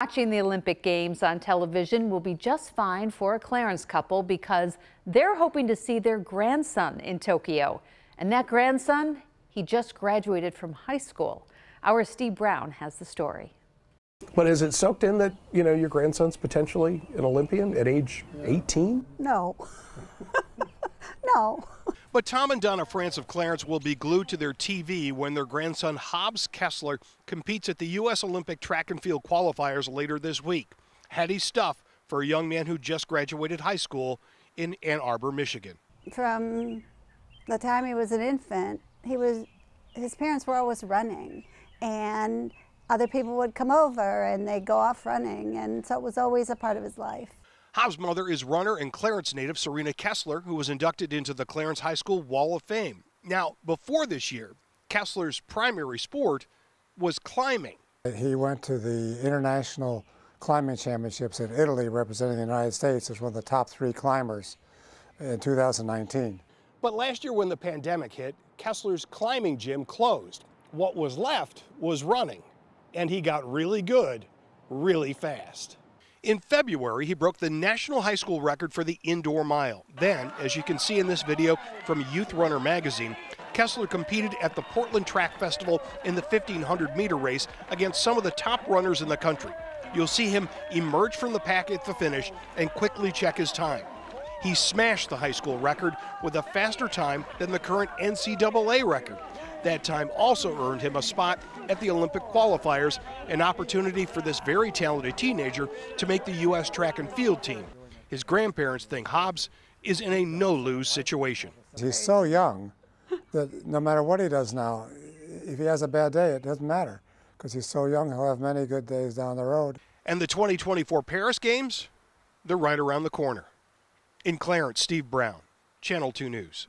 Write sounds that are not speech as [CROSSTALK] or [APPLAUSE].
Watching the Olympic Games on television will be just fine for a Clarence couple because they're hoping to see their grandson in Tokyo. And that grandson, he just graduated from high school. Our Steve Brown has the story. But is it soaked in that, you know, your grandson's potentially an Olympian at age 18? No. [LAUGHS] no. But Tom and Donna France of Clarence will be glued to their TV when their grandson Hobbs Kessler competes at the U.S. Olympic track and field qualifiers later this week. Heady stuff for a young man who just graduated high school in Ann Arbor, Michigan. From the time he was an infant, he was his parents were always running and other people would come over and they'd go off running and so it was always a part of his life. Hobbs' mother is runner and Clarence native Serena Kessler, who was inducted into the Clarence High School Wall of Fame. Now, before this year, Kessler's primary sport was climbing. He went to the International Climbing Championships in Italy, representing the United States as one of the top three climbers in 2019. But last year, when the pandemic hit, Kessler's climbing gym closed. What was left was running, and he got really good really fast. In February, he broke the national high school record for the indoor mile. Then, as you can see in this video from Youth Runner magazine, Kessler competed at the Portland Track Festival in the 1500 meter race against some of the top runners in the country. You'll see him emerge from the pack at the finish and quickly check his time. He smashed the high school record with a faster time than the current NCAA record. That time also earned him a spot at the Olympic qualifiers, an opportunity for this very talented teenager to make the U.S. track and field team. His grandparents think Hobbs is in a no lose situation. He's so young that no matter what he does now, if he has a bad day, it doesn't matter because he's so young, he'll have many good days down the road. And the 2024 Paris Games, they're right around the corner. In Clarence, Steve Brown, Channel 2 News.